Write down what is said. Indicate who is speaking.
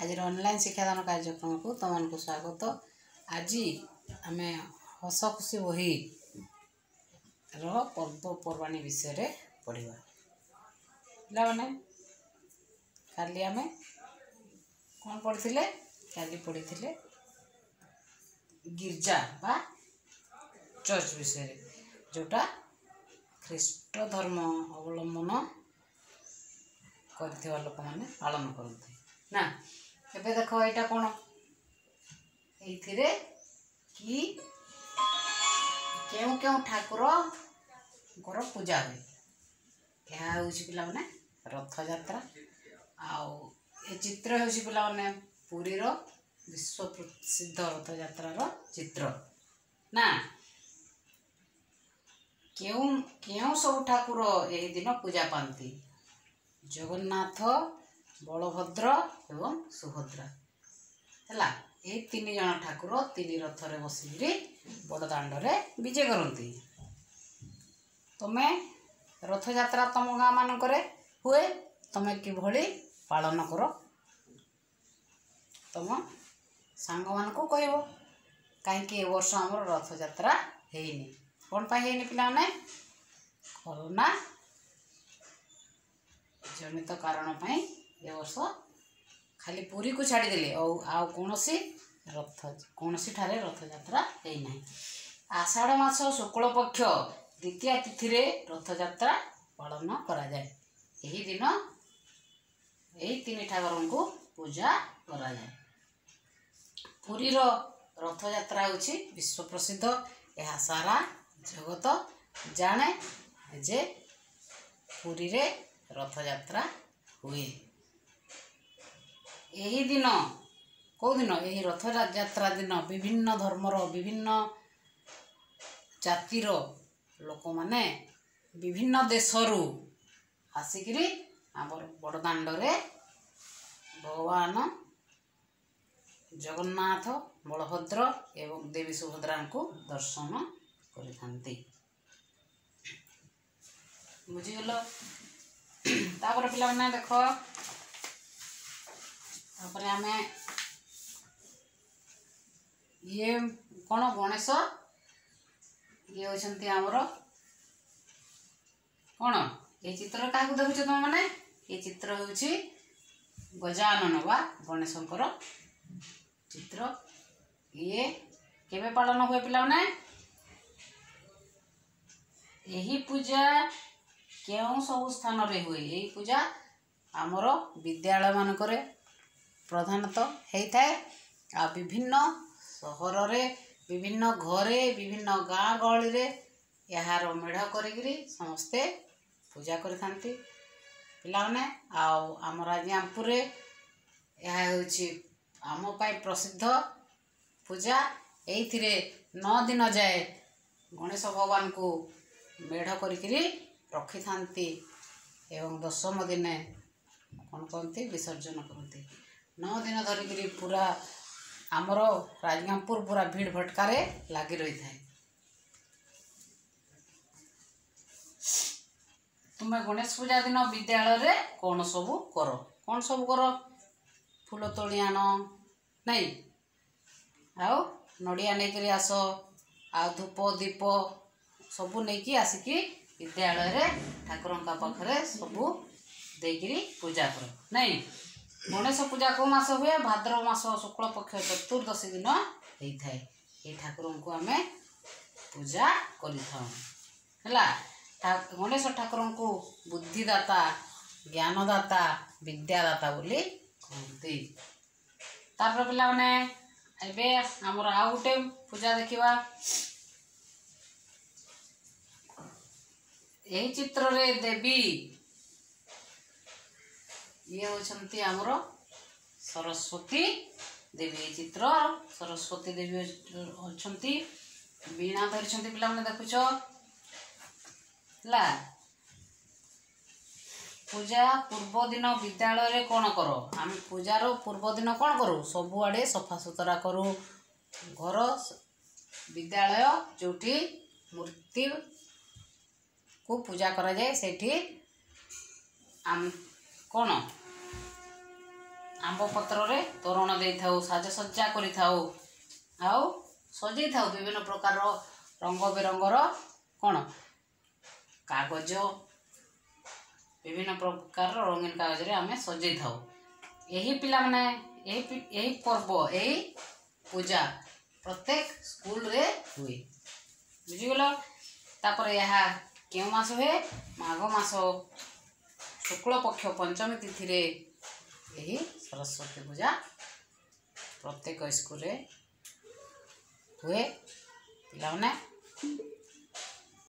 Speaker 1: ଆଜିର ଅନଲାଇନ୍ ଶିକ୍ଷାଦାନ କାର୍ଯ୍ୟକ୍ରମକୁ ତୁମମାନଙ୍କୁ ସ୍ୱାଗତ। ଆଜି ଆମେ ହସ ଖୁସି ବହିର ପର୍ବପର୍ବାଣୀ ବିଷୟରେ ପଢ଼ିବା। ପିଲାମାନେ କାଲି ଆମେ କ'ଣ ପଢ଼ିଥିଲେ? କାଲି ପଢ଼ିଥିଲେ ଗିର୍ଜା ବା ଚର୍ଚ୍ଚ ବିଷୟରେ ଯେଉଁଟା ଖ୍ରୀଷ୍ଟ ଧର୍ମ ଅବଲମ୍ବନ କରିଥିବା ଲୋକମାନେ ପାଳନ କରନ୍ତି। ନା ଏବେ ଦେଖ ଏଇଟା କ'ଣ? ଏଇଥିରେ କି କେଉଁ କେଉଁ ଠାକୁରଙ୍କର ପୂଜା ହୁଏ? ଏହା ହେଉଛି ପିଲାମାନେ ରଥଯାତ୍ରା। ଆଉ ଏ ଚିତ୍ର ହେଉଛି ପିଲାମାନେ ପୁରୀର ବିଶ୍ୱ ପ୍ରସିଦ୍ଧ ରଥଯାତ୍ରାର ଚିତ୍ର। ନା? କେଉଁ କେଉଁ ସବୁ ଠାକୁର ଏହି ଦିନ ପୂଜା ପାଆନ୍ତି? ଜଗନ୍ନାଥ ବଳଭଦ୍ର ଏବଂ ସୁଭଦ୍ରା। ହେଲା ଏହି ତିନି ଜଣ ଠାକୁର ତିନି ରଥରେ ବସିକିରି ବଡ଼ ଦାଣ୍ଡରେ ବିଜେ କରନ୍ତି। ତୁମେ ରଥଯାତ୍ରା ତୁମ ଗାଁ ମାନଙ୍କରେ ହୁଏ ତୁମେ କିଭଳି ପାଳନ କର? ତୁମ ସାଙ୍ଗମାନଙ୍କୁ କହିବ କାହିଁକି ଏ ବର୍ଷ ଆମର ରଥଯାତ୍ରା ହେଇନି? କ'ଣ ପାଇଁ ହେଇନି ପିଲାମାନେ? କରୋନା ଜନିତ କାରଣ ପାଇଁ ଏ ବର୍ଷ ଖାଲି ପୁରୀକୁ ଛାଡ଼ିଦେଲେ। ଆଉ ଆଉ କୌଣସି ରଥ କୌଣସିଠାରେ ରଥଯାତ୍ରା ହେଇନାହିଁ। ଆଷାଢ଼ ମାସ ଶୁକ୍ଳପକ୍ଷ ଦ୍ୱିତୀୟ ତିଥିରେ ରଥଯାତ୍ରା ପାଳନ କରାଯାଏ। ଏହି ଦିନ ଏହି ତିନି ଠାକୁରଙ୍କୁ ପୂଜା କରାଯାଏ। ପୁରୀର ରଥଯାତ୍ରା ହେଉଛି ବିଶ୍ୱ ପ୍ରସିଦ୍ଧ ଏହା ସାରା ଜଗତ ଜାଣେ ଯେ ପୁରୀରେ ରଥଯାତ୍ରା ହୁଏ। ଏହି ଦିନ କେଉଁ ଦିନ? ଏହି ରଥଯାତ୍ରା ଦିନ ବିଭିନ୍ନ ଧର୍ମର ବିଭିନ୍ନ ଜାତିର ଲୋକମାନେ ବିଭିନ୍ନ ଦେଶରୁ ଆସିକିରି ଆମର ବଡ଼ଦାଣ୍ଡରେ ଭଗବାନ ଜଗନ୍ନାଥ ବଳଭଦ୍ର ଏବଂ ଦେବୀ ସୁଭଦ୍ରାଙ୍କୁ ଦର୍ଶନ କରିଥାନ୍ତି। ବୁଝିଗଲ? ତାପରେ ପିଲାମାନେ ଦେଖ। ତାପରେ ଆମେ ଇଏ କ'ଣ ଗଣେଶ? ଇଏ ହେଉଛନ୍ତି ଆମର କ'ଣ? ଏଇ ଚିତ୍ର କାହାକୁ ଦେଖୁଛ ତୁମମାନେ? ଏ ଚିତ୍ର ହେଉଛି ଗଜାନନ ବା ଗଣେଶଙ୍କର ଚିତ୍ର। ଇଏ କେବେ ପାଳନ ହୁଏ ପିଲାମାନେ? ଏହି ପୂଜା କେଉଁ ସବୁ ସ୍ଥାନରେ ହୁଏ? ଏହି ପୂଜା ଆମର ବିଦ୍ୟାଳୟମାନଙ୍କରେ ପ୍ରଧାନତଃ ହେଇଥାଏ। ଆଉ ବିଭିନ୍ନ ସହରରେ ବିଭିନ୍ନ ଘରେ ବିଭିନ୍ନ ଗାଁ ଗହଳିରେ ଏହାର ମେଢ଼ କରିକିରି ସମସ୍ତେ ପୂଜା କରିଥାନ୍ତି ପିଲାମାନେ। ଆଉ ଆମ ରାଜାପୁରରେ ଏହା ହେଉଛି ଆମ ପାଇଁ ପ୍ରସିଦ୍ଧ ପୂଜା। ଏଇଥିରେ ନଅ ଦିନ ଯାଏ ଗଣେଶ ଭଗବାନଙ୍କୁ ମେଢ଼ କରିକିରି ରଖିଥାନ୍ତି। ଏବଂ ଦଶମ ଦିନେ କ'ଣ କରନ୍ତି? ବିସର୍ଜନ କରନ୍ତି। ନଅ ଦିନ ଧରିକିରି ପୁରା ଆମର ରାଜଗାଙ୍ଗପୁର ପୁରା ଭିଡ଼ ଭଟକାରେ ଲାଗି ରହିଥାଏ। ତୁମେ ଗଣେଶ ପୂଜା ଦିନ ବିଦ୍ୟାଳୟରେ କ'ଣ ସବୁ କର? କ'ଣ ସବୁ କର? ଫୁଲ ତୋଳି ଆଣ ନାଇଁ? ଆଉ ନଡ଼ିଆ ନେଇକରି ଆସ ଆଉ ଧୂପ ଦୀପ ସବୁ ନେଇକି ଆସିକି ବିଦ୍ୟାଳୟରେ ଠାକୁରଙ୍କ ପାଖରେ ସବୁ ଦେଇକିରି ପୂଜା କର ନାଇଁ? ଗଣେଶ ପୂଜା କେଉଁ ମାସ ହୁଏ? ଭାଦ୍ରବ ମାସ ଶୁକ୍ଳ ପକ୍ଷ ଚତୁର୍ଦ୍ଦଶୀ ଦିନ ହେଇଥାଏ। ଏଇ ଠାକୁରଙ୍କୁ ଆମେ ପୂଜା କରିଥାଉ। ହେଲା ଗଣେଶ ଠାକୁରଙ୍କୁ ବୁଦ୍ଧିଦାତା ଜ୍ଞାନଦାତା ବିଦ୍ୟାଦାତା ବୋଲି କହନ୍ତି। ତାପରେ ପିଲାମାନେ ଏବେ ଆମର ଆଉ ଗୋଟେ ପୂଜା ଦେଖିବା। ଏହି ଚିତ୍ରରେ ଦେବୀ ଇଏ ହେଉଛନ୍ତି ଆମର ସରସ୍ୱତୀ ଦେବୀ ଚିତ୍ର ସରସ୍ୱତୀ ଦେବୀ ଅଛନ୍ତି ବୀଣା ଧରିଛନ୍ତି ପିଲାମାନେ ଦେଖୁଛ। ହେଲା। ପୂଜା ପୂର୍ବ ଦିନ ବିଦ୍ୟାଳୟରେ କ'ଣ କର? ଆମେ ପୂଜାର ପୂର୍ବ ଦିନ କ'ଣ କରୁ? ସବୁଆଡ଼େ ସଫାସୁତୁରା କରୁ। ଘର ବିଦ୍ୟାଳୟ ଯେଉଁଠି ମୂର୍ତ୍ତିକୁ ପୂଜା କରାଯାଏ ସେଇଠି ଆମ କ'ଣ? ଆମ୍ବ ପତ୍ରରେ ତୋରଣ ଦେଇଥାଉ ସାଜସଜ୍ଜା କରିଥାଉ। ଆଉ ସଜେଇଥାଉ ବିଭିନ୍ନ ପ୍ରକାରର ରଙ୍ଗ ବେରଙ୍ଗର କ'ଣ? କାଗଜ ବିଭିନ୍ନ ପ୍ରକାରର ରଙ୍ଗୀନ କାଗଜରେ ଆମେ ସଜେଇଥାଉ। ଏହି ପିଲାମାନେ ଏହି ଏହି ପର୍ବ ଏହି ପୂଜା ପ୍ରତ୍ୟେକ ସ୍କୁଲରେ ହୁଏ। ବୁଝିଗଲ? ତାପରେ ଏହା କେଉଁ ମାସ ହୁଏ? ମାଘ ମାସ। ଶୁକ୍ଳ ପକ୍ଷ ପଞ୍ଚମୀ ତିଥିରେ ଏହି ସରସ୍ୱତୀ ପୂଜା ପ୍ରତ୍ୟେକ ସ୍କୁଲରେ ହୁଏ ପିଲାମାନେ